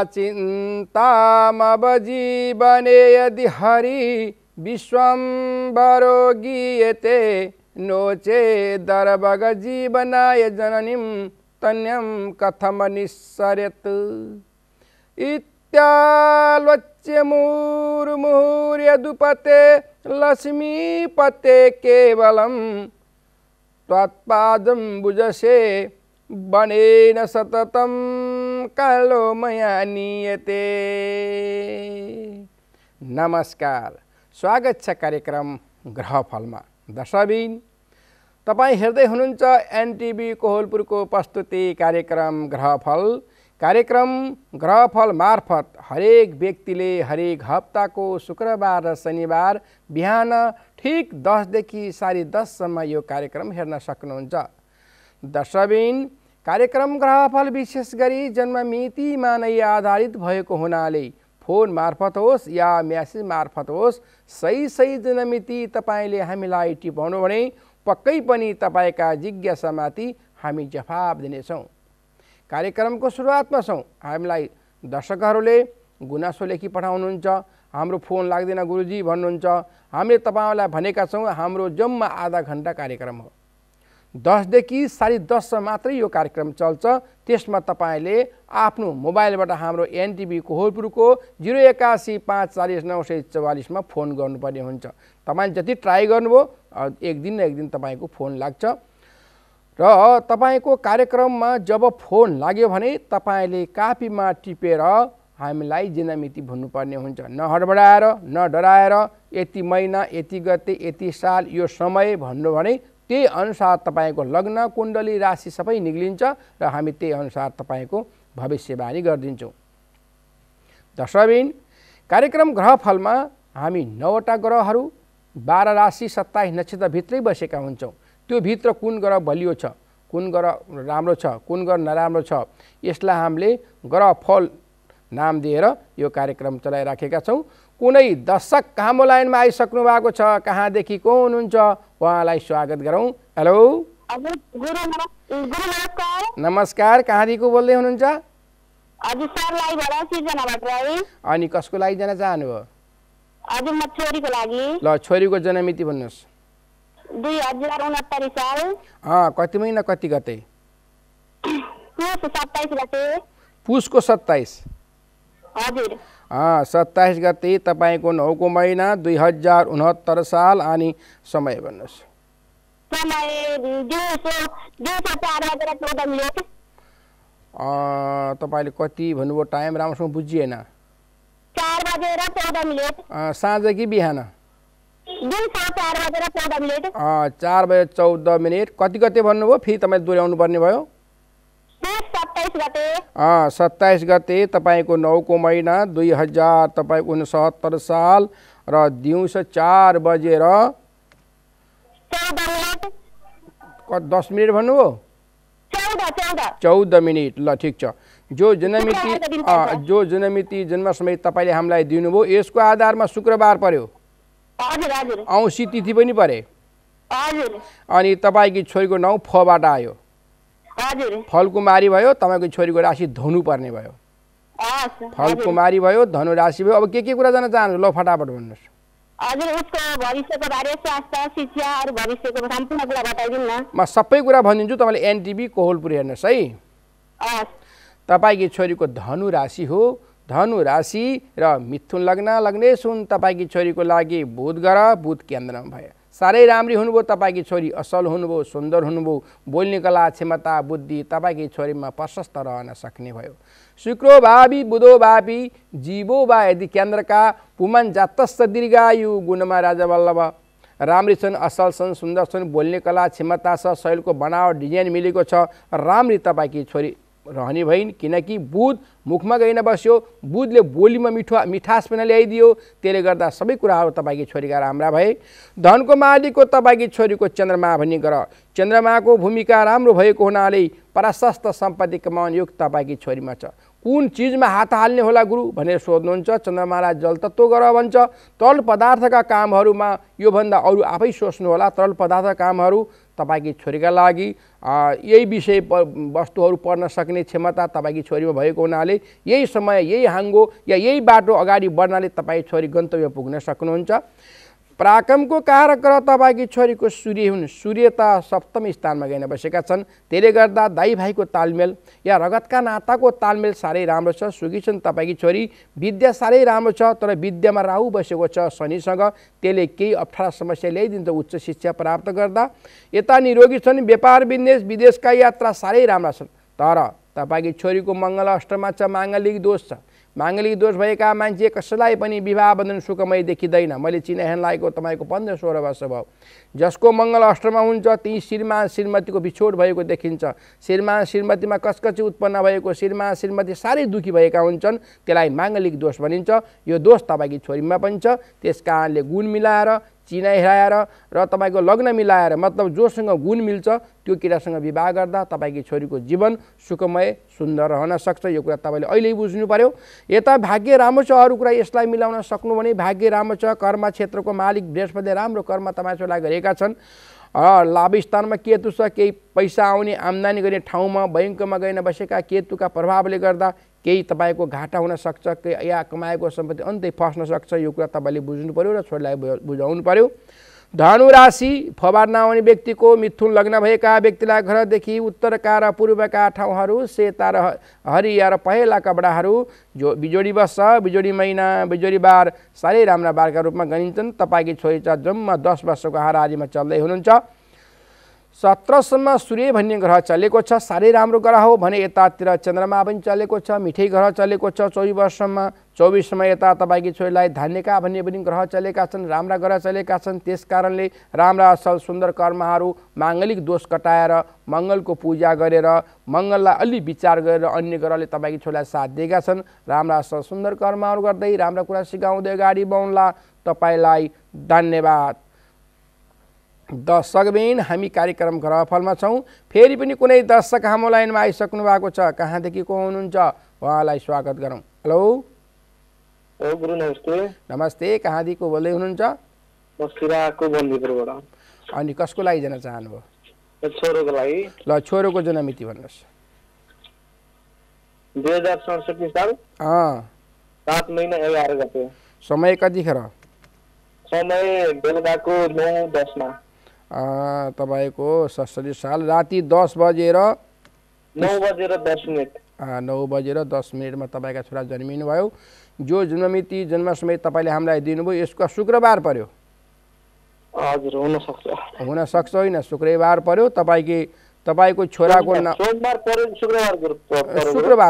का चिन्तामवजीवने यदि हरि विश्वम्बरो गीयते नो चेदर्भग जीवनाय जननीं तन्यं कथमनिस्सरेत् इत्यालोच्य मुहुर्मुहुर्यदुपते लक्ष्मीपते केवलं त्वत्पादं भुजसे वनेन सततं कालो मया नियते। नमस्कार। स्वागत छ कार्यक्रम ग्रहफलमा। दर्शकबिन तपाईँ हेर्दै हुनुहुन्छ एनटिभी कोहलपुरको प्रस्तुति कार्यक्रम ग्रहफल। कार्यक्रम ग्रहफल मार्फत हरेक व्यक्तिले हरेक हप्ताको शुक्रबार र शनिबार बिहान ठिक दसदेखि साढे दससम्म यो कार्यक्रम हेर्न सक्नुहुन्छ। दर्शकबिन कार्यक्रम ग्रहफल विशेष गरी जन्ममितिमा नै आधारित भएको हुनाले फोन मार्फत होस् या म्यासेज मार्फत होस् सही सही जन्ममिति तपाईँले हामीलाई टिपाउनु भने पक्कै पनि तपाईँका जिज्ञासामाथि हामी जवाब दिनेछौँ। कार्यक्रमको सुरुवातमा छौँ। हामीलाई दर्शकहरूले गुनासो लेखी पठाउनुहुन्छ। हाम्रो फोन लाग्दैन गुरुजी भन्नुहुन्छ। हामीले तपाईँलाई भनेका छौँ हाम्रो जम्मा आधा घन्टा कार्यक्रम हो। दसदेखि साढे दससम्म मात्रै यो कार्यक्रम चल्छ। त्यसमा तपाईँले आफ्नो मोबाइलबाट हाम्रो एनटिभी कोहलपुरको जिरो एकासी पाँच चालिस नौ सय चौवालिसमा फोन गर्नुपर्ने हुन्छ। तपाईँले जति ट्राई गर्नुभयो एक दिन न एक दिन तपाईँको फोन लाग्छ। र तपाईँको कार्यक्रममा जब फोन लाग्यो भने तपाईँले कापीमा टिपेर हामीलाई जिनामिति भन्नुपर्ने हुन्छ। न हडबडाएर न डराएर यति महिना यति गते यति साल यो समय भन्नु भने त्यही अनुसार तपाईँको लग्न कुण्डली राशि सबै निक्लिन्छ र हामी त्यही अनुसार तपाईँको भविष्यवाणी गरिदिन्छौँ। दर्शकबिन कार्यक्रम ग्रहफलमा हामी नौवटा ग्रहहरू बाह्र राशि सत्ताइस नक्षत्रभित्रै बसेका हुन्छौँ। त्यो भित्र कुन ग्रह बलियो छ? कुन ग्रह राम्रो छ? कुन ग्रह नराम्रो छ? यसलाई हामीले ग्रह फल नाम दिएर यो कार्यक्रम चलाइराखेका छौँ। कुनै दर्शक हाम्रो लाइनमा आइसक्नु भएको छ? कहाँदेखि को हुनुहुन्छ? उहाँलाई स्वागत गरौँ हेलो नमस्कार नमस्कार कहाँदेखि बोल्दै हुनुहुन्छ? अनि कसको लागि जान चाहनुभयो? हजुर म छोरीको लागि। ल छोरीको जन्ममिति भन्नुहोस्। कति महिना कति गते। पुसको सत्ताइस। हजुर। सत्ताइस गते तपाईँको नौको महिना दुई हजार उनहत्तर साल अनि समय भन्नुहोस्। तपाईँले कति भन्नुभयो टाइम राम्रोसँग बुझिएन। साँझ कि बिहान? चार बजे चौध मिनट। कति गते भन्नुभयो? फेरि तपाईँले दोहोऱ्याउनु पर्ने भयो। सत्ताइस गते? अँ, सत्ताइस गते तपाईँको नौको महिना दुई हजार तपाईँको उनसत्तर साल र दिउँसो चार बजेर चौध मिनट। क दस मिनट भन्नुभयो चौध मिनट ल ठिक छ। जो जन्ममिति जो जन्ममिति जन्म समय तपाईँले हामीलाई दिनुभयो यसको आधारमा शुक्रबार पर्यो। औँसी तिथि पनि परे। अनि तपाईँकी छोरीको नाउँ फबाट आयो। फलकुमारी भयो तपाईँको छोरीको राशि धनु पर्ने भयो। फलकुमारी भयो धनु राशि भयो। अब के के कुरा जान चाहनुहुन्छ? ल फटाफट भन्नुहोस्। हजुर उसको भविष्यको बारे स्वास्थ्य शिक्षा अरू भविष्यको सम्पूर्ण कुरा बताइदिनु न। म सबै कुरा भनिदिन्छु तपाईँले एनटिभी कोहलपुर हेर्नुहोस् है। तपाईँकी छोरीको धनु राशि हो। धनु राशि र मिथुन लग्न लग्नेश हुन् तपाईँकी छोरीको लागि बुध ग्रह बुध केन्द्रमा भयो। साह्रै राम्री हुनुभयो तपाईँकी छोरी असल हुनुभयो सुन्दर हुनुभयो बोल्ने कला क्षमता बुद्धि तपाईँकी छोरीमा प्रशस्त रहन सक्ने भयो। शुक्रो भावी बुधो भावी जीवो वा यदि केन्द्रका पुमन जातस्थ दीर्घायु गुणमा राजा वल्लभ राम्री छन् असल छन् सुन्दर छन् बोल्ने कला क्षमता छ शैलको बनावट डिजाइन मिलेको छ राम्री तपाईँकी छोरी रहने भइन् किनकि बुध मुखमा गइन बस्यो बुधले बोलीमा मिठो मिठास पनि ल्याइदियो। त्यसले गर्दा सबै कुराहरू तपाईँकी छोरीका राम्रा भए। धनको मालिकको तपाईँकी छोरीको चन्द्रमा भनी ग्रह चन्द्रमाको भूमिका राम्रो भएको हुनाले प्रशस्त सम्पत्ति कमाउने योग तपाईँकी छोरीमा छ। कुन चिजमा हात हाल्ने होला गुरु भनेर सोध्नुहुन्छ। चन्द्रमालाई जल तत्त्व गर भन्छ। तरल पदार्थका कामहरूमा योभन्दा अरू आफै सोच्नु होला। तरल पदार्थका कामहरू तपाईँकी छोरीका लागि यही विषय वस्तुहरू पढ्न सक्ने क्षमता तपाईँकी छोरीमा भएको हुनाले यही समय यही हाङ्गो या यही बाटो अगाडि बढ्नाले तपाईँ छोरी गन्तव्य पुग्न सक्नुहुन्छ। पराक्रमको कारक ग्रह तपाईँकी छोरीको सूर्य हुन्। सूर्य त सप्तम स्थानमा गइन बसेका छन्। त्यसले गर्दा दाइ भाइको तालमेल या रगतका नाताको तालमेल साह्रै राम्रो छ। सुखी छन् तपाईँकी छोरी। विद्या साह्रै राम्रो छ तर विद्यामा राहु बसेको छ शनिसँग। त्यसले केही अप्ठ्यारा समस्या ल्याइदिन्छ उच्च शिक्षा प्राप्त गर्दा। यता निरोगी छन् व्यापार बिजनेस विदेशका यात्रा साह्रै राम्रा छन्। तर तपाईँकी छोरीको मङ्गल अष्टमा छ माङ्गलिक दोष छ। माङ्गलिक दोष भएका मान्छे कसैलाई पनि विवाह बन्धन सुखमय देखिँदैन। मैले चिनाहेन लागेको तपाईँको पन्ध्र सोह्र वर्ष भयो। जसको मङ्गल अष्टमा हुन्छ ती श्रीमान श्रीमतीको बिछोड भएको देखिन्छ। श्रीमान श्रीमतीमा कसकची उत्पन्न भएको श्रीमान श्रीमती साह्रै दुःखी भएका हुन्छन्। त्यसलाई माङ्गलिक दोष भनिन्छ। यो दोष तपाईँकी छोरीमा पनि छ। त्यस कारणले गुण मिलाएर चिनाइ हेराएर र तपाईँको लग्न मिलाएर मतलब जोसँग गुण मिल्छ त्यो केटासँग विवाह गर्दा तपाईँकी छोरीको जीवन सुखमय सुन्दर रहन सक्छ। यो कुरा तपाईँले अहिले बुझ्नु पर्यो। यता भाग्य राम्रो छ अरू कुरा यसलाई मिलाउन सक्नु भने भाग्य राम्रो छ कर्म क्षेत्रको मालिक बृहस्पति राम्रो कर्म तपाईँलाई गरेका छन्। लाभ स्थानमा केतु छ केही पैसा आउने आम्दानी गर्ने ठाउँमा बैङ्कमा गइन बसेका केतुका प्रभावले गर्दा केही तपाईँको घाटा हुनसक्छ के या कमाएको सम्पत्ति अन्तै फस्न सक्छ यो कुरा तपाईँले बुझ्नु पऱ्यो र छोरीलाई बुझाउनु पऱ्यो धनु राशि फबार नआउने व्यक्तिको मिथुन लग्न भएका व्यक्तिलाई घरदेखि उत्तरका र पूर्वका ठाउँहरू सेता र हरिया र पहेँला कपडाहरू जो बिजोडी वर्ष बिजोडी महिना बिजोडी बार साह्रै राम्रा बारका रूपमा गनिन्छन्। तपाईँकी छोरी चाहिँ जम्मा दस वर्षको हाराहारीमा चल्दै हुनुहुन्छ। सत्रसम्म सूर्य भन्ने ग्रह चलेको छ साह्रै राम्रो ग्रह हो भने यतातिर चन्द्रमा पनि चलेको छ मिठै ग्रह चलेको छ चौबिस वर्षमा चौबिसमा यता तपाईँकी छोरीलाई धान्यका भन्ने पनि ग्रह चलेका छन् राम्रा ग्रह चलेका छन् त्यस कारणले राम्रा असल सुन्दर कर्महरू माङ्गलिक दोष कटाएर मङ्गलको पूजा गरेर मङ्गललाई अलि विचार गरेर अन्य ग्रहले तपाईँकी छोरीलाई साथ दिएका छन्। राम्रा असल सुन्दर कर्महरू गर्दै राम्रा कुरा सिकाउँदै अगाडि बढ्ला तपाईँलाई धन्यवाद। दर्शकबिन हामी कार्यक्रम ग्रहफलमा छौँ। फेरि पनि कुनै दर्शक हाम्रो लाइनमा आइसक्नु भएको छ। कहाँदेखि को हुनुहुन्छ? उहाँलाई स्वागत गरौँ। हेलो? गुरु नमस्ते। नमस्ते। कहाँदेखि को बोल्दै हुनुहुन्छ? अनि कसको लागि जान चाहनुभयो? छोरोको लागि। ल छोरोको जन्ममिति भन्नुहोस्। दुई हजार सडसठी साल सात महिना एघार गते। समय कतिखेर समय बेलुकाको नौ दसमा। तपाईँको सत्तरी साल राति दस बजेर नौ बजेर दस मिनट। नौ बजेर दस मिनटमा तपाईँका छोरा जन्मिनु भयो जो जन्ममिति जन्म समय तपाईँले हामीलाई दिनुभयो यसको शुक्रबार पर्यो। हजुर हुनसक्छ। हुनसक्छ होइन? शुक्रबार पर्यो। तपाईँकी तपाईँको छोराको नाम। शुक्रबार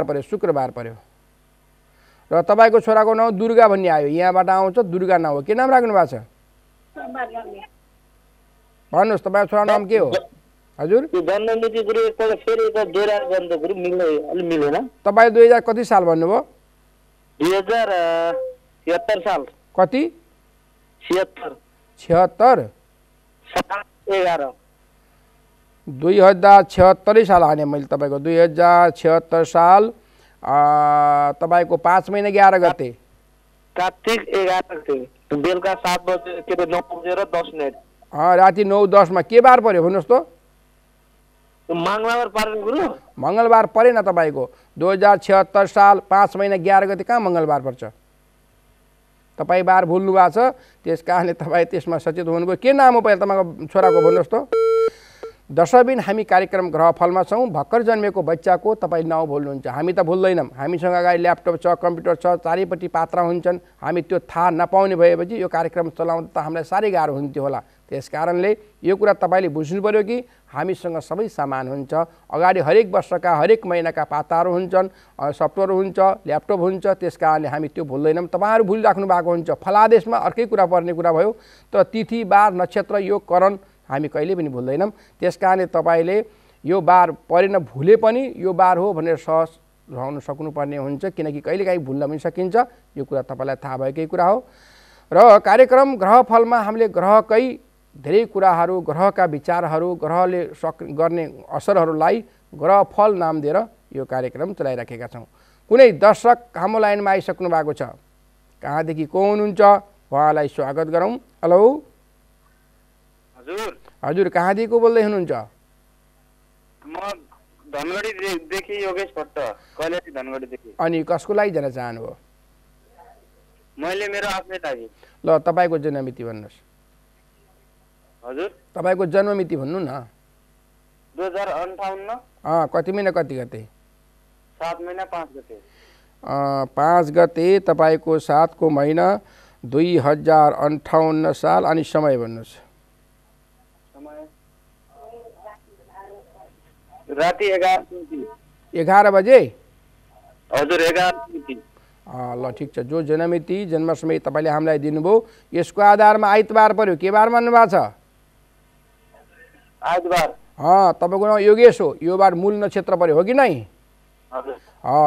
पर्यो? शुक्रबार पर्यो र तपाईँको छोराको नाउँ दुर्गा भन्ने आयो। यहाँबाट आउँछ दुर्गा नाउँ हो। के नाम राख्नु भएको छ भन्नुहोस् तपाईँको छोरा नाम के हो? हजुर? त्यो जन्ममिति गुरु एकपल्ट फेरि एकपल्ट दोहोऱ्याएर गर्नु त गुरु मिल्ने अलिक मिलेन तपाईँ दुई हजार कति साल भन्नुभयो? दुई हजार छिहत्तर साल। कति? छिहत्तर। छिहत्तर? एघार। दुई हजार छिहत्तरै साल हाने मैले तपाईँको। दुई हजार छिहत्तर साल तपाईँको पाँच महिना एघार गते। कार्तिक एघार थियो बेलुका सात बजे के अरे नौ बजेर दस मिनट। राति नौ दसमा के बार पऱ्यो भन्नुहोस् त? मङ्गलबार पारेन गुरु। मङ्गलबार परेन तपाईँको। दुई हजार छिहत्तर साल पाँच महिना एघार गते कहाँ मङ्गलबार पर्छ? तपाईँ बार भुल्नु भएको छ। त्यस कारणले तपाईँ त्यसमा सचेत हुनुभयो। के नाम हो पहिला तपाईँको छोराको भन्नुहोस् त? दशबिन हामी कार्यक्रम ग्रहफलमा छौँ। भर्खर जन्मेको बच्चाको तपाईँ नाउँ भुल्नुहुन्छ। हामी त भुल्दैनौँ। हामीसँग अगाडि ल्यापटप छ कम्प्युटर छ चारैपट्टि पात्र हुन्छन्। हामी त्यो थाहा नपाउने भएपछि यो कार्यक्रम चलाउँदा त हामीलाई साह्रै गाह्रो हुन्थ्यो होला। त्यस कारणले यो कुरा तपाईँले बुझ्नु पऱ्यो कि हामीसँग सबै सामान हुन्छ। अगाडि हरेक वर्षका हरेक महिनाका पाताहरू हुन्छन् सफ्टवेयर हुन्छ ल्यापटप हुन्छ त्यस कारणले हामी त्यो भुल्दैनौँ। तपाईँहरू भुलिराख्नु भएको हुन्छ। फलादेशमा अर्कै कुरा पर्ने कुरा भयो। तर तिथि बार नक्षत्र यो करण हामी कहिले पनि भुल्दैनौँ। त्यस कारणले तपाईँले यो बार परेन भुले पनि यो बार हो भनेर सहज रहन सक्नुपर्ने हुन्छ। किनकि कहिलेकाहीँ भुल्न पनि सकिन्छ। यो कुरा तपाईँलाई थाहा भएकै कुरा हो। र कार्यक्रम ग्रहफलमा हामीले ग्रहकै धेरै कुराहरू ग्रहका विचारहरू ग्रहले सक गर्ने असरहरूलाई ग्रहफल नाम दिएर यो कार्यक्रम चलाइराखेका छौँ। कुनै दर्शक हाम्रो लाइनमा आइसक्नु भएको छ। कहाँदेखि को हुनुहुन्छ? उहाँलाई स्वागत गरौँ। हेलो। हजुर। हजुर कहाँदेखिको बोल्दै हुनुहुन्छ? अनि कसको लागि जान चाहनुभयो? मैले मेरो आफ्नै लागि। ल तपाईँको जन्ममिति भन्नुहोस्। हजुर। तपाईँको जन्ममिति भन्नु न। दुई हजार अन्ठाउन्न। कति महिना कति गते? सात महिना पाँच गते। पाँच गते तपाईँको सातको महिना दुई हजार अन्ठाउन्न साल अनि समय भन्नुहोस्। राति एघार बजे? हजुर एघार ल ठिक छ। जो जन्ममिति जन्म समय तपाईँले हामीलाई दिनुभयो यसको आधारमा आइतबार पऱ्यो के बार मान्नु भएको छ? आइतबार तपाईँको नाम योगेश हो यो बार मूल नक्षत्र पऱ्यो हो कि नै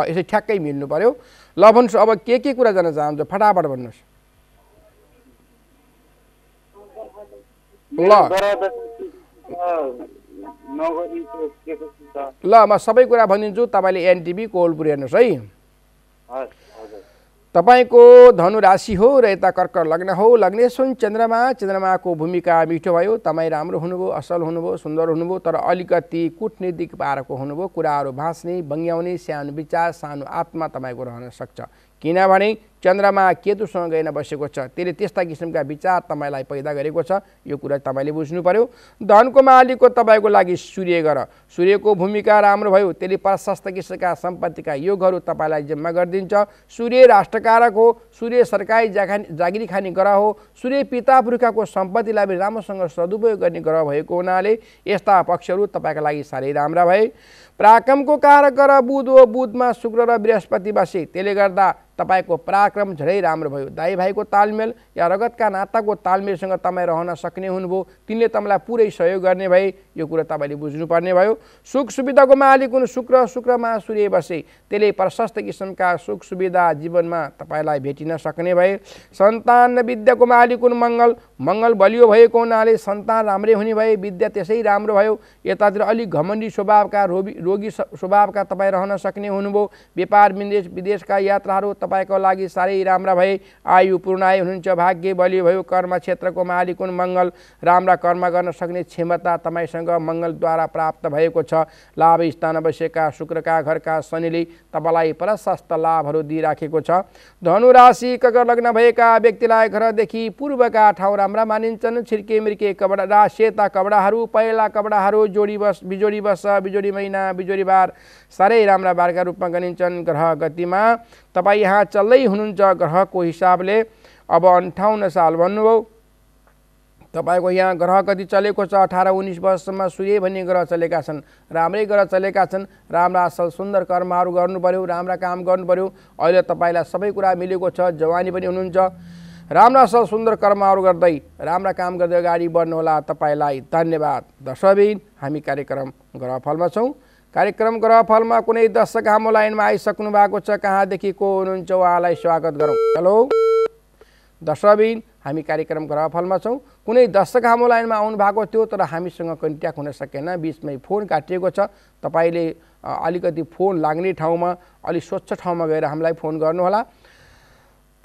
यसै ठ्याक्कै मिल्नु पऱ्यो ल भन्नुहोस् अब के के कुरा जान्न चाहन्छ? फटाफट भन्नुहोस्। ल। ल म सबै कुरा भनिदिन्छु तपाईँले एनटिभी कोलपुर हेर्नुहोस् है। तपाईँको धनु राशि हो र यता कर्क लग्न हो लग्नेश्वर चन्द्रमा चन्द्रमाको भूमिका मिठो भयो तपाईँ राम्रो हुनुभयो असल हुनुभयो सुन्दर हुनुभयो तर अलिकति कुटनीतिक पारको हुनुभयो कुराहरू भाँच्ने बङ्ग्याउने सानो विचार सानो आत्मा तपाईँको रहन सक्छ। किनभने चन्द्रमा केतुसँग गइन बसेको छ। त्यसले त्यस्ता किसिमका विचार तपाईँलाई पैदा गरेको छ। यो कुरा तपाईँले बुझ्नु पर्यो। धनको मालिकको तपाईँको लागि सूर्य ग्रह। सूर्यको भूमिका राम्रो भयो। त्यसले प्रशस्त किसिमका सम्पत्तिका योगहरू तपाईँलाई जिम्मा गरिदिन्छ। सूर्य राष्ट्रकारक हो। सूर्य सरकारी जागा जागिरी खाने ग्रह हो। सूर्य पिता पुर्खाको सम्पत्तिलाई पनि राम्रोसँग सदुपयोग गर्ने ग्रह भएको हुनाले यस्ता पक्षहरू तपाईँका लागि साह्रै राम्रा भए। पराक्रमको कारक ग्रह बुध हो बुधमा शुक्र र बृहस्पति बसे। त्यसले गर्दा तपाईँको पराक्रम झनै राम्रो भयो। दाइ भाइको तालमेल या रगतका नाताको तालमेलसँग तपाईँ रहन सक्ने हुनुभयो। तिनले तपाईँलाई पुरै सहयोग गर्ने भए यो कुरा तपाईँले बुझ्नुपर्ने भयो। सुख सुविधाको मालिक हुनु शुक्र शुक्रमा सूर्य बसे। त्यसले प्रशस्त किसिमका सुख सुविधा जीवनमा तपाईँलाई भेटिन सक्ने भए। सन्तान र विद्याको मालिक हुनु मङ्गल। मङ्गल बलियो भएको हुनाले सन्तान राम्रै हुने भए। विद्या त्यसै राम्रो भयो। यतातिर अलिक घमण्डी स्वभावका रोगी रोगी स्वभावका तपाईँ रहन सक्ने हुनुभयो व्यापार विदेश विदेशका यात्राहरू तपाईँको लागि साह्रै राम्रा भए। आयु पूर्णाय हुनुहुन्छ भाग्य बलियो भयो। कर्म क्षेत्रको मालिक हुन् मङ्गल। राम्रा कर्म गर्न सक्ने क्षमता तपाईँसँग मङ्गलद्वारा प्राप्त भएको छ। लाभ स्थान बसेका शुक्रका घरका शनिले तपाईँलाई प्रशस्त लाभहरू दिइराखेको छ। धनु राशि कगर लग्न भएका व्यक्तिलाई घरदेखि पूर्वका ठाउँ राम्रा मानिन्छन्। छिर्के मिर्के कपडा सेता कपडाहरू पहिला कपडाहरू जोडी बस बिजोडी बस बिजोडी महिना बिजोडी बार साह्रै राम्रा बारका रूपमा गनिन्छन् ग्रह गतिमा। तपाईँ यहाँ चल्दै हुनुहुन्छ ग्रहको हिसाबले। अब अन्ठाउन्न साल भन्नुभयो। तपाईँको यहाँ ग्रह कति चलेको छ। अठार उन्नाइस वर्षमा सूर्य भन्ने ग्रह चलेका छन्। राम्रै ग्रह चलेका छन्। राम्रा असल सुन्दर कर्महरू गर्नु पऱ्यो राम्रा काम गर्नु पऱ्यो अहिले तपाईँलाई सबै कुरा मिलेको छ। जवानी पनि हुनुहुन्छ। राम्रा असल सुन्दर कर्महरू गर्दै राम्रा काम गर्दै अगाडि बढ्नुहोला तपाईँलाई। धन्यवाद। दर्शकबिन हामी कार्यक्रम ग्रहफलमा छौँ। कार्यक्रम ग्रहफलमा कुनै दर्शक हाम्रो लाइनमा आइसक्नु भएको छ कहाँदेखि को हुनुहुन्छ उहाँलाई स्वागत गरौँ। हेलो? दर्शकबिन हामी कार्यक्रम ग्रहफलमा छौँ। कुनै दर्शक हाम्रो लाइनमा आउनु भएको थियो तर हामीसँग कन्ट्याक्ट हुन सकेन। बिचमै फोन काटिएको छ। तपाईँले अलिकति फोन लाग्ने ठाउँमा अलिक स्वच्छ ठाउँमा गएर हामीलाई फोन गर्नुहोला।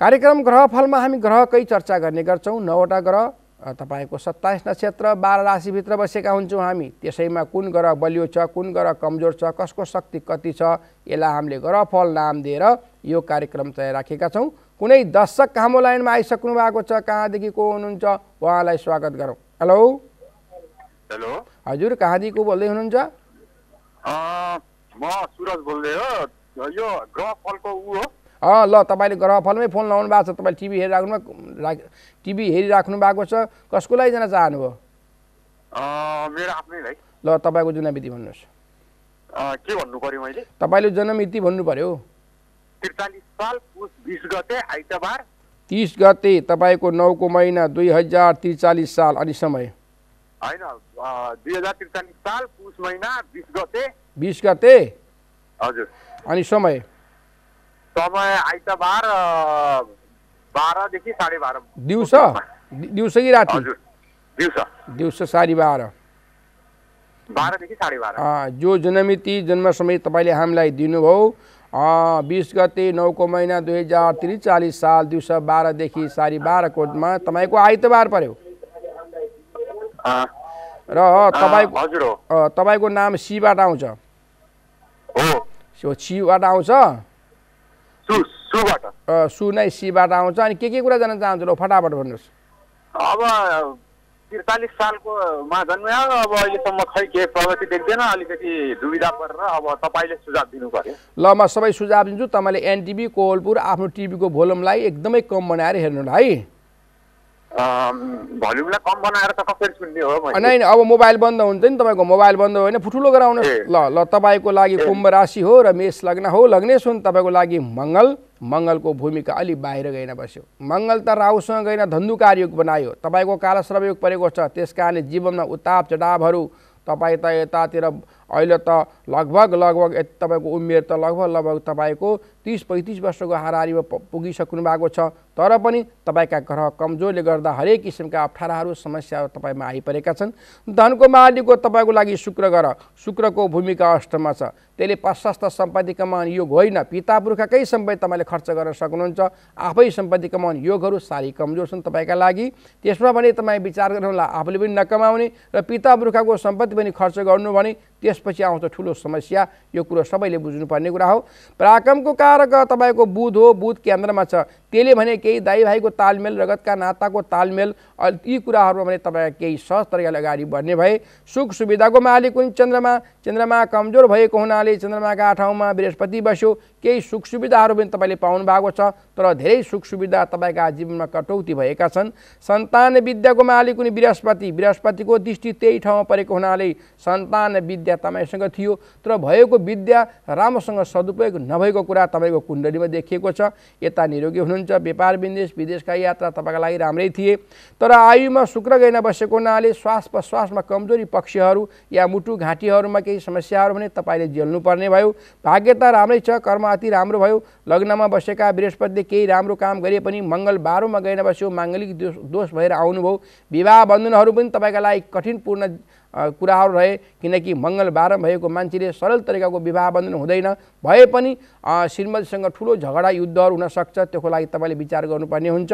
कार्यक्रम ग्रहफलमा हामी ग्रहकै चर्चा गर्ने गर्छौँ। नौवटा ग्रह तपाईँको सत्ताइस नक्षत्र बाह्र राशिभित्र बसेका हुन्छौँ हामी। त्यसैमा कुन ग्रह बलियो छ कुन ग्रह कमजोर छ कसको शक्ति कति छ यसलाई हामीले ग्रहफल नाम दिएर यो कार्यक्रम चाहिँ राखेका छौँ। कुनै दर्शक हाम्रो लाइनमा आइसक्नु भएको छ कहाँदेखि को हुनुहुन्छ उहाँलाई स्वागत गरौँ। हेलो? हेलो? हजुर कहाँदेखि बोल्दै हुनुहुन्छ? म सुरज बोल्दै हो। यो ग्रह फलको ऊ हो। अँ ल तपाईँले ग्रहफलमै फोन लाउनु भएको छ तपाईँले टिभी हेरिराख्नु राख टिभी हेरिराख्नु भएको छ। कसको लागि जान चाहनुभयो? अँ, मेरो आफ्नै भाइ ल तपाईँको जन्ममिति भन्नुहोस्। के भन्नु पर्यो मैले? तपाईँले जन्ममिति भन्नु पऱ्यो त्रिचालिस साल पुस बिस गते आइतबार। तिस गते तपाईँको नौको महिना दुई हजार त्रिचालिस साल अनि समय। होइन दुई हजार त्रिचालिस साल पुस महिना बिस गते। बिस गते? हजुर। अनि समय? समय आइतबार बाह्रदेखि साढे बाह्र दिउँसो दिउँसो कि राति? दिउँसो दिउँसो साढे बाह्र बाह्रदेखि साढे बाह्र अँ, जो जन्ममिति जन्म समय तपाईँले हामीलाई दिनुभयो। बिस गते नौको महिना दुई हजार त्रिचालिस साल दिउँसो बाह्रदेखि साढे बाह्रकोमा तपाईँको आइतबार पऱ्यो अँ, र तपाईँको तपाईँको नाम सीबाट आउँछ। सीबाट आउँछ। सु सुबाट। अ, सु नै सीबाट आउँछ अनि के के कुरा जान्न चाहन्छु ल फटाफट भन्नुहोस्। अब त्रिचालिस सालकोमा जन्म्यो अब अहिलेसम्म खै केही प्रगति देख्दैन अलिकति दुविधा परेर अब तपाईँले सुझाव दिनु पर्यो। ल म सबै सुझाव दिन्छु। तपाईँले एनटिभी कोहलपुर आफ्नो टिभीको भोल्युमलाई एकदमै कम बनाएर हेर्नु है। भल्युमलाई कम बनाएर त कसरी सुन्ने हो मैले? नै नै, अब मोबाइल बन्द हुन्छ नि तपाईँको मोबाइल बन्द होइन फुठुलो गराउनुहोस् ए। ल ल तपाईँको लागि कुम्भ राशि हो र मेष लग्न हो लग्नेश हुन् तपाईँको लागि मङ्गल। मङ्गलको भूमिका अलि बाहिर गइन बस्यो। मङ्गल त राहुसँग गइन धन्धुकार योग बनायो। तपाईँको कालश्रव योग परेको छ त्यस कारणले जीवनमा उताप चढावहरू तपाईँ त यतातिर अहिले त लगभग लगभग तपाईँको उमेर त लगभग लगभग तपाईँको तिस पैँतिस वर्षको हाराहारीमा पुगिसक्नु भएको छ। तर पनि तपाईँका ग्रह कमजोरले गर्दा हरेक किसिमका अप्ठ्याराहरू समस्याहरू तपाईँमा आइपरेका छन्। धनको मालिकको तपाईँको लागि शुक्र ग्रह। शुक्रको भूमिका अष्टमा छ। त्यसले प्रशस्त सम्पत्ति कमाउने योग होइन। पिता पुर्खाकै सम्पत्ति तपाईँले खर्च गर्न सक्नुहुन्छ। आफै सम्पत्ति कमाउने योगहरू साह्रै कमजोर छन् तपाईँका लागि। त्यसमा भने तपाईँ विचार गर्नुहोला। आफूले पनि नकमाउने र पिता पुर्खाको सम्पत्ति पनि खर्च गर्नु भने त्यसपछि आउँछ ठुलो समस्या। यो कुरो सबैले बुझ्नुपर्ने कुरा हो। पराक्रमको कारक तपाईँको बुध हो बुध केन्द्रमा छ। त्यसले भने केही दाइ भाइको तालमेल रगतका नाताको तालमेल यी कुराहरूमा भने तपाईँ केही सहज तरिकाले अगाडि बढ्ने भए सुख सुविधाको मालिक हुन् चन्द्रमा। चन्द्रमा कमजोर भएको हुनाले चन्द्रमाका ठाउँमा बृहस्पति बस्यो। केही सुख सुविधाहरू पनि तपाईँले पाउनु भएको छ। तर धेरै सुख सुविधा तपाईँका जीवनमा कटौती भएका छन्। सन्तान विद्याको मालिक हुने बृहस्पति। बृहस्पतिको दृष्टि त्यही ठाउँमा परेको हुनाले सन्तान विद्या तपाईँसँग थियो तर भएको विद्या राम्रोसँग सदुपयोग नभएको कुरा तपाईँको कुण्डलीमा देखिएको छ। यता निरोगी हुनुहुन्छ व्यापार विदेश विदेशका यात्रा तपाईँका लागि राम्रै थिए। तर आयुमा शुक्र गइन बसेको हुनाले श्वास प्रश्वासमा कमजोरी पक्षहरू या मुटु घाँटीहरूमा केही समस्याहरू भने तपाईँले झेल्नुपर्ने भयो। भाग्यता राम्रै छ कर्म अति राम्रो भयो। लग्नमा बसेका बृहस्पतिले केही राम्रो काम गरे पनि मङ्गल बाह्रौँमा गइन बस्यो। माङ्गलिक दोष दोष भएर आउनुभयो। विवाह बन्धनहरू पनि तपाईँका लागि कठिनपूर्ण कुराहरू रहे किनकि मङ्गल बाह्र भएको मान्छेले सरल तरिकाको विवाह बन्धन हुँदैन। भए पनि श्रीमतीसँग ठुलो झगडा युद्धहरू हुनसक्छ त्यसको लागि तपाईँले विचार गर्नुपर्ने हुन्छ।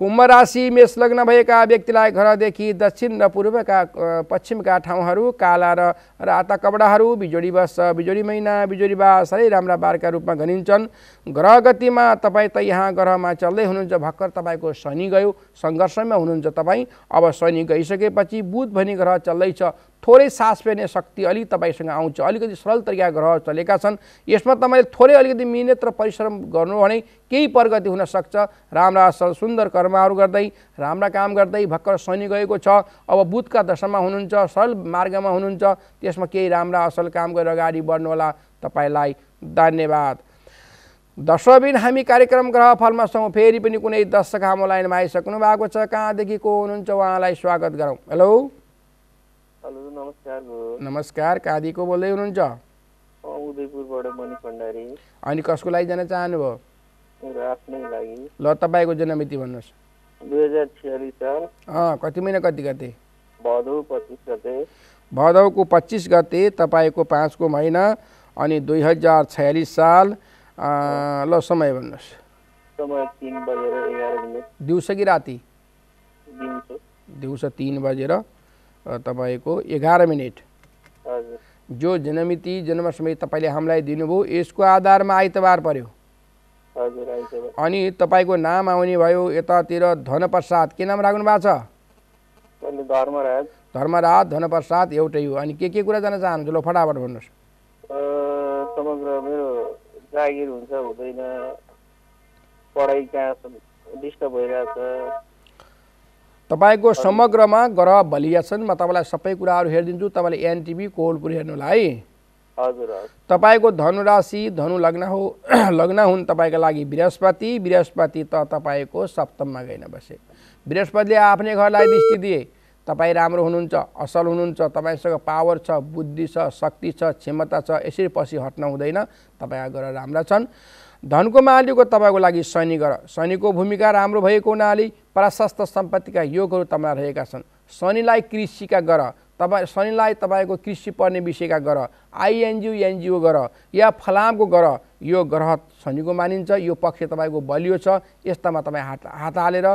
कुम्भ राशि मेष लग्न भएका व्यक्तिलाई घरदेखि दक्षिण र पूर्वका पश्चिमका ठाउँहरू काला र राता कपडाहरू बिजोडी वर्ष बिजोडी महिना बिजोडी साह्रै राम्रा बारका रूपमा गनिन्छन्। ग्रह गतिमा तपाईँ त यहाँ ग्रहमा चल्दै हुनुहुन्छ भर्खर तपाईँको शनि गयो सङ्घर्षमा हुनुहुन्छ तपाईँ। अब शनि गइसकेपछि बुध भन्ने ग्रह चल्दैछ थोरै सास फेर्ने शक्ति अलि तपाईँसँग आउँछ अलिकति सरल तरिका ग्रह चलेका छन्। यसमा तपाईँले थोरै अलिकति मिहिनेत र परिश्रम गर्नु भने केही प्रगति हुनसक्छ राम्रा सुन्दर कर्महरू गर्दै राम्रा काम गर्दै भर्खर शनि गएको छ। अब बुधका दशामा हुनुहुन्छ सरल मार्गमा हुनुहुन्छ। त्यसमा केही राम्रा असल काम गरेर अगाडि बढ्नु होला। तपाईँलाई धन्यवाद। दर्शकबिन हामी कार्यक्रम ग्रह फलमा छौँ। फेरि पनि कुनै दर्शक हाम्रो लाइनमा आइसक्नु भएको छ। कहाँदेखि को हुनुहुन्छ उहाँलाई स्वागत गरौँ। हेलो। हेलो नमस्कार नमस्कार कहाँदेखि को बोल्दै हुनुहुन्छ? उदयपुरबाट मणि भण्डारी। अनि कसको लागि जान चाहनुभयो? मेरो आफ्नै लागि। ल तपाईँको जन्ममिति भन्नुहोस्। दुई हजार छ्यालिस साल। अँ कति महिना कति गते? भदौ पच्चिस गते। भदौको पच्चिस गते तपाईँको पाँचको महिना अनि दुई हजार छयालिस साल। ल समय भन्नुहोस्। समय तिन बजेर एघार मिनट। दिउँसो कि राति? दिउँसो। दिउँसो तिन बजेर। तपाईँको एघार मिनट। हजुर। जो जन्ममिति जन्म समय तपाईँले हामीलाई दिनुभयो यसको आधारमा आइतबार पर्यो। अनि तपाईँको नाम आउने भयो यतातिर धनप्रसाद के नाम राख्नु भएको छ? धर्मराज। धर्मराज धनप्रसाद एउटै हो। अनि के के कुरा जान चाहनुहुन्छ? ल फटाफट भन्नुहोस्। समग्र मेरो जागिर हुन्छ हुँदैन। पढाइ कहाँ डिस्टर्ब भइरहेछ। तपाईँको समग्रमा ग्रह बलिया छन्। म तपाईँलाई सबै कुराहरू हेरिदिन्छु। तपाईँले एनटिभी कोलपुर हेर्नु होला है। हजुर तपाईँको धनुराशि धनु लग्न हो लग्न हुन् तपाईँको लागि बृहस्पति। बृहस्पति त तपाईँको सप्तममा गइन बसे। बृहस्पतिले आफ्नै घरलाई दृष्टि दिए। तपाईँ राम्रो हुनुहुन्छ असल हुनुहुन्छ तपाईँसँग पावर छ बुद्धि छ शक्ति छ क्षमता छ यसरी पछि हट्न हुँदैन। तपाईँका ग्रह राम्रा छन्। धनको मालिकको तपाईँको लागि शनि ग्रह शनिको भूमिका राम्रो भएको हुनाले प्रशस्त सम्पत्तिका योगहरू तपाईँलाई रहेका छन्। शनिलाई कृषिका ग्रह तपाईँ शनिलाई तपाईँको कृषि पर्ने विषयका ग्रह आइएनजिओ एनजिओ ग्रह या फलामको ग्रह यो ग्रह शनिको मानिन्छ यो पक्ष तपाईँको बलियो छ यस्तामा तपाईँ हात हात हालेर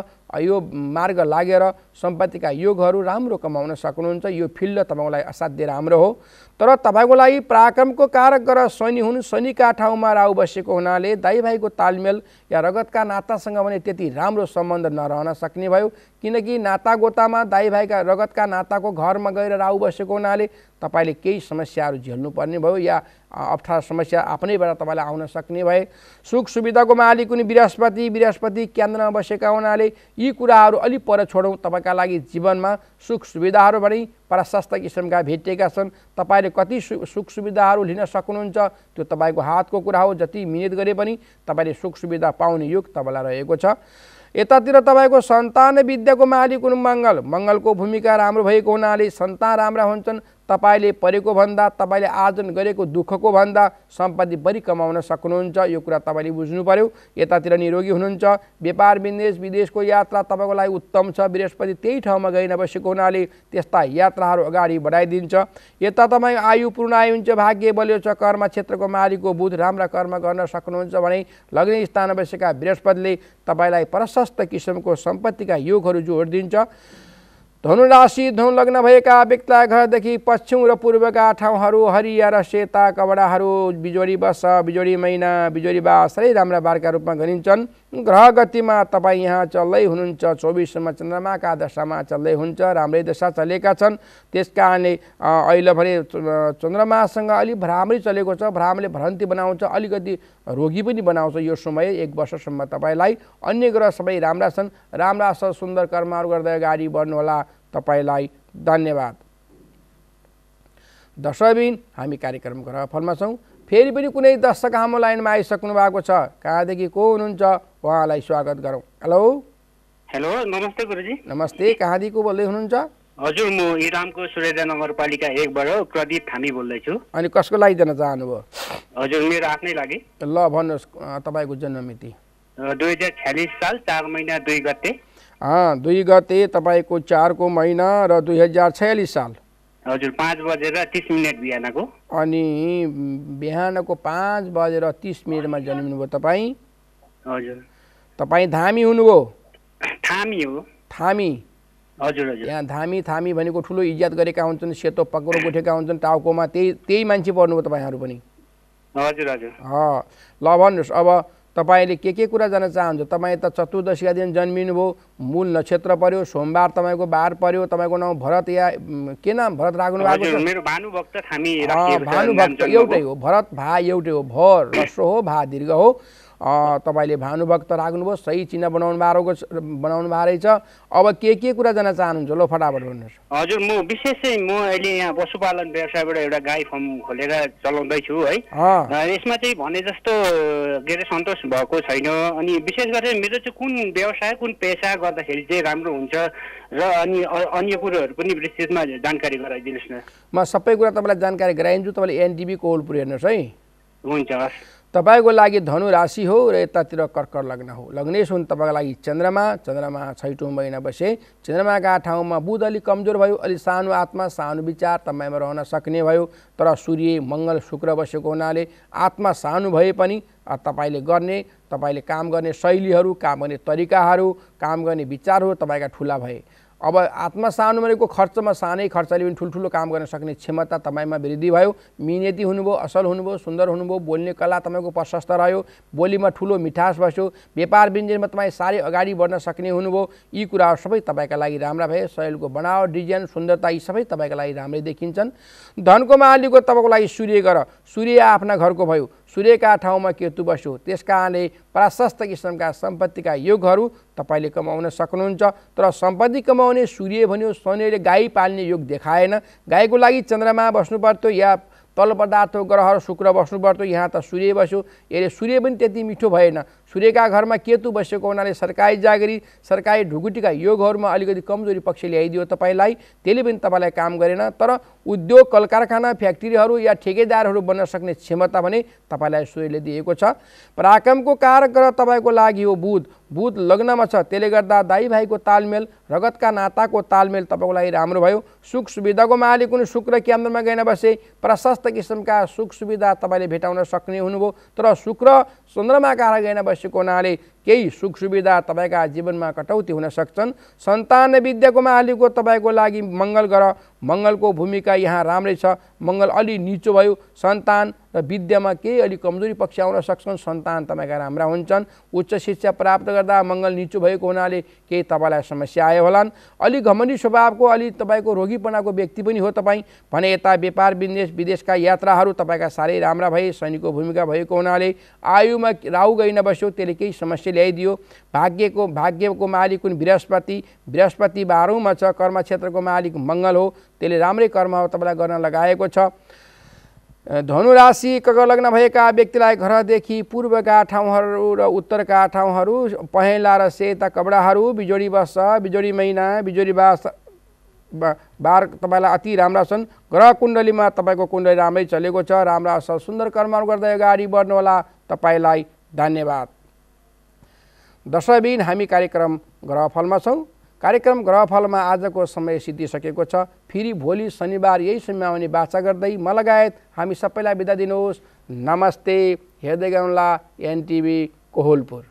यो मार्ग लागेर सम्पत्तिका योगहरू राम्रो कमाउन सक्नुहुन्छ यो फिल्ड तपाईँको लागि असाध्य राम्रो हो। तर तपाईँको लागि पराक्रमको कारक ग्रह शनि हुन् शनिका ठाउँमा राहु बसेको हुनाले दाइ भाइको तालमेल या रगतका नातासँग भने त्यति राम्रो सम्बन्ध नरहन सक्ने भयो। किनकि नाता गोतामा दाइ भाइका रगतका नाताको घरमा गएर राहु बसेको हुनाले तपाईँले केही समस्याहरू झेल्नुपर्ने भयो या अप्ठ्यारो समस्या आफ्नैबाट तपाईँलाई आउन सक्ने भए सुख सुविधाको मालिक कुनै बृहस्पति बृहस्पति केन्द्रमा बसेका हुनाले यी कुराहरू अलिक पर छोडौँ तपाईँका लागि जीवनमा सुख सुविधाहरू भने प्रशस्त किसिमका भेटिएका छन्। तपाईँले कति सुख सुविधाहरू लिन सक्नुहुन्छ त्यो तपाईँको हातको कुरा हो। जति मिहिनेत गरे पनि तपाईँले सुख सुविधा पाउने युग तपाईँलाई रहेको छ। यतातिर तपाईँको सन्तान विद्याको मालिक हुनु मङ्गल। मङ्गलको भूमिका राम्रो भएको हुनाले सन्तान राम्रा हुन्छन्। तपाईँले परेको भन्दा तपाईँले आर्जन गरेको दुःखको भन्दा सम्पत्ति बढी कमाउन सक्नुहुन्छ। यो कुरा तपाईँले बुझ्नु पर्यो यतातिर निरोगी हुनुहुन्छ। व्यापार विदेश विदेशको यात्रा तपाईँको लागि उत्तम छ। बृहस्पति त्यही ठाउँमा गइ नबसेको हुनाले त्यस्ता यात्राहरू अगाडि बढाइदिन्छ। यता तपाईँ आयु पूर्ण आयु हुन्छ भाग्य बलियो छ कर्म क्षेत्रको मालिकको बुध राम्रा कर्म गर्न सक्नुहुन्छ भने लग्ने स्थानमा बसेका बृहस्पतिले तपाईँलाई प्रशस्त किसिमको सम्पत्तिका योगहरू जोड दिन्छ धनुराशि धनु लग्न भएका व्यक्तिलाई घरदेखि पश्चिम र पूर्वका ठाउँहरू हरिया र सेता कपडाहरू बिजोडी बस बिजोडी महिना बास सबै राम्रा बारका रूपमा गनिन्छन्। ग्रह गतिमा तपाईँ यहाँ चल्दै हुनुहुन्छ। चौबिससम्म चन्द्रमाका दशामा चल्दै हुन्छ। राम्रै दशा चलेका छन्। त्यस कारणले अहिले भने चन्द्रमासँग अलिक भ्रामरी चलेको छ भ्रामले भ्रान्ति बनाउँछ अलिकति रोगी पनि बनाउँछ यो समय एक वर्षसम्म तपाईँलाई। अन्य ग्रह सबै राम्रा छन्। राम्रा सुन्दर कर्महरू गर्दै अगाडि बढ्नुहोला। तपाईँलाई धन्यवाद। दर्शकबिन हामी कार्यक्रम ग्रह फलमा छौँ। फेरि पनि कुनै दर्शक हाम्रो लाइनमा आइसक्नु भएको छ। कहाँदेखि को हुनुहुन्छ? उहाँलाई स्वागत गरौँ। हेलो। हेलो नमस्ते गुरुजी। नमस्ते कहाँदेखि को बोल्दै हुनुहुन्छ? हजुर म इरामको सूर्यदय नगरपालिका एकबाट प्रदीप थामी बोल्दैछु। अनि कसको लागि जान चाहनुभयो? हजुर मेरो आफ्नै लागि। ल भन्नुहोस् तपाईँको जन्म मिति अ, दुई हजार छ्यालिस साल चार महिना दुई गते। अँ, दुई गते तपाईँको चारको महिना र दुई हजार छयालिस साल। हजुर पाँच बजेर तिस मिनट बिहानको। अनि बिहानको पाँच बजेर तिस मिनटमा जन्मिनुभयो तपाईँ? हजुर। तपाईँ धामी हुनुभयो? थामी हो। थामी? हजुर हजुर। यहाँ धामी थामी भनेको ठुलो इज्जत गरेका हुन्छन् सेतो पक्रो गुठेका हुन्छन् टाउकोमा त्यही त्यही मान्छे पर्नुभयो तपाईँहरू पनि। हजुर हजुर। ल भन्नुहोस् अब तपाईँले के के कुरा जान्न चाहनुहुन्छ? तपाईँ त चतुर्दशीका दिन जन्मिनुभयो मूल नक्षत्र पर्यो सोमबार तपाईँको बार पर्यो तपाईँको नाउँ भरत या के नाम? भरत राख्नु भएको छ? भानुभक्त। एउटै हो भरत भा एउटै हो भ रस्व हो भा दीर्घ हो। तपाईँले भानुभक्त राख्नुभयो सही चिन्ह बनाउनु भएको बनाउनु भएको रहेछ। अब के के कुरा जान्न चाहनुहुन्छ? लो फटाफट भन्नुहोस्। हजुर म विशेष चाहिँ म अहिले यहाँ पशुपालन व्यवसायबाट एउटा गाई फार्म खोलेर चलाउँदैछु है। यसमा चाहिँ भने जस्तो के अरे सन्तोष भएको छैन। अनि विशेष गरेर मेरो चाहिँ कुन व्यवसाय कुन पेसा गर्दाखेरि चाहिँ राम्रो हुन्छ र अनि अन्य कुरोहरू पनि विस्तृतमा जानकारी गराइदिनुहोस् न। म सबै कुरा तपाईँलाई जानकारी गराइदिन्छु। तपाईँले एनटिभी कोलपुर हेर्नुहोस् है। हुन्छ हस्। तपाईँको लागि धनु राशि हो र यतातिर कर्कर लग्न हो। लग्नेश हुन् तपाईँको लागि चन्द्रमा। चन्द्रमा छैटौँ महिना बसे। चन्द्रमाका ठाउँमा बुध अलिक कमजोर भयो अलिक सानो आत्मा सानो विचार तपाईँमा रहन सक्ने भयो। तर सूर्य मङ्गल शुक्र बसेको हुनाले आत्मा सानो भए पनि तपाईँले गर्ने तपाईँले काम गर्ने शैलीहरू काम गर्ने तरिकाहरू काम गर्ने विचारहरू तपाईँका ठुला भए। अब आत्मा सानो भनेको खर्चमा सानै खर्चले पनि ठुल्ठुलो काम गर्न सक्ने क्षमता तपाईँमा वृद्धि भयो। मिहिनेती हुनुभयो असल हुनुभयो सुन्दर हुनुभयो बोल्ने कला तपाईँको प्रशस्त रह्यो बोलीमा ठुलो मिठास बस्यो व्यापार व्यञ्जनमा तपाईँ साह्रै अगाडि बढ्न सक्ने हुनुभयो। यी कुराहरू सबै तपाईँका लागि राम्रा भए शैलीको बनावट डिजाइन सुन्दरता यी सबै तपाईँका लागि राम्रै देखिन्छन्। धनको मालिकको तपाईँको लागि सूर्य गर सूर्य आफ्ना घरको भयो। सूर्यका ठाउँमा केतु बस्यो त्यस कारणले प्रशस्त किसिमका सम्पत्तिका योगहरू तपाईँले कमाउन सक्नुहुन्छ। तर सम्पत्ति कमाउने सूर्य भन्यो शनिले गाई पाल्ने योग देखाएन। गाईको लागि चन्द्रमा बस्नु पर्थ्यो या तल पदार्थको ग्रहहरू शुक्र बस्नु पर्थ्यो यहाँ त सूर्य बस्यो। यसले सूर्य पनि त्यति मिठो भएन। सूर्यका घरमा केतु बसेको हुनाले सरकारी जागिरी सरकारी ढुकुटीका योगहरूमा अलिकति कमजोरी पक्ष ल्याइदियो तपाईँलाई। त्यसले पनि तपाईँलाई काम गरेन। तर उद्योग कल कारखाना फ्याक्ट्रीहरू या ठेकेदारहरू बन्न सक्ने क्षमता भने तपाईँलाई सूर्यले दिएको छ। पराक्रमको कारक ग्रह तपाईँको लागि हो बुध। बुध लग्नमा छ। त्यसले गर्दा दाई भाइको तालमेल रगतका नाताको तालमेल तपाईँको लागि राम्रो भयो। सुख सुविधाको मालिक कुनै शुक्र केन्द्रमा गएन बसे। प्रशस्त किसिमका सुख सुविधा तपाईँले भेटाउन सक्ने हुनुभयो। तर शुक्र चन्द्रमा कार गएन बसेको हुनाले केही सुख सुविधा तपाईँका जीवनमा कटौती हुन सक्छन्। सन्तान विद्याको मालिकको तपाईँको लागि मङ्गल ग्रह मङ्गलको भूमिका यहाँ राम्रै छ मङ्गल अलि निचो भयो। सन्तान र विद्यामा केही अलिक कमजोरी पक्ष आउन सक्छन् सन्तान तपाईँका राम्रा हुन्छन्। उच्च शिक्षा प्राप्त गर्दा मङ्गल निचो भएको हुनाले केही तपाईँलाई समस्या आयो होलान्। अलिक घमण्डी स्वभावको अलि तपाईँको रोगीपनाको व्यक्ति पनि हो तपाईँ। भने यता व्यापार विदेश विदेशका यात्राहरू तपाईँका साह्रै राम्रा भए शनिको भूमिका भएको हुनाले आयुमा राहु गइ नबस्यो त्यसले केही समस्या ल्याइदियो भाग्यको भाग्यको मालिक कुन बृहस्पति। बृहस्पति बाह्रौँमा छ कर्म क्षेत्रको मालिक मङ्गल हो। त्यसले राम्रै कर्म तपाईँलाई गर्न लगाएको छ। धनुराशि कग लग्न भएका व्यक्तिलाई घरदेखि पूर्वका ठाउँहरू र उत्तरका ठाउँहरू पहेँला र सेता कपडाहरू बिजोडी वर्ष बिजोडी महिना बिजोडी बास बार तपाईँलाई अति राम्रा छन्। ग्रह कुण्डलीमा तपाईँको कुण्डली राम्रै चलेको छ। राम्रा छ सुन्दर कर्महरू गर्दै अगाडि बढ्नुहोला। तपाईँलाई धन्यवाद। दशबिन हामी कार्यक्रम ग्रहफलमा छौँ। कार्यक्रम ग्रहफलमा आजको समय सिद्धिसकेको छ। फेरि भोलि शनिबार यही समयमा आउने बाचा गर्दै म लगायत हामी सबैलाई बिदा दिनुहोस्। नमस्ते। हेर्दै गर्नुहोला एनटिभी कोहलपुर।